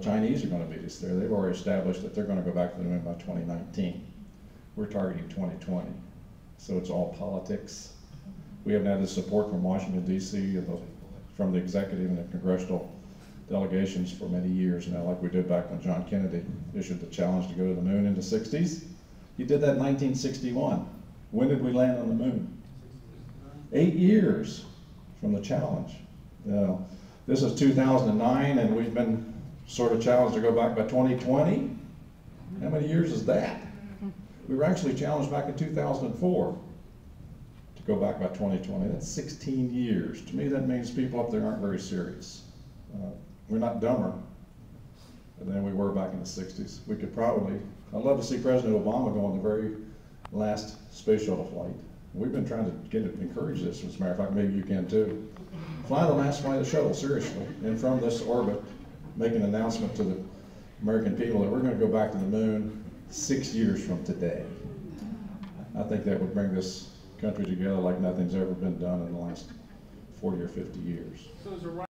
Chinese are gonna beat us there. They've already established that they're gonna go back to the moon by twenty nineteen. We're targeting twenty twenty, so it's all politics. We haven't had the support from Washington DC from the executive and the congressional delegations for many years now, like we did back when John Kennedy issued the challenge to go to the moon in the sixties. He did that in nineteen sixty-one. When did we land on the moon? Eight years from the challenge. This is two thousand and nine, and we've been sort of challenged to go back by twenty twenty. How many years is that? We were actually challenged back in two thousand and four to go back by twenty twenty. That's sixteen years. To me, that means people up there aren't very serious. Uh, We're not dumber than we were back in the sixties. We could probably, I'd love to see President Obama go on the very last space shuttle flight. We've been trying to get, it- encourage this, as a matter of fact, maybe you can too. Fly the last flight of the shuttle, seriously, and from this orbit, make an announcement to the American people that we're gonna go back to the moon six years from today. I think that would bring this country together like nothing's ever been done in the last forty or fifty years. So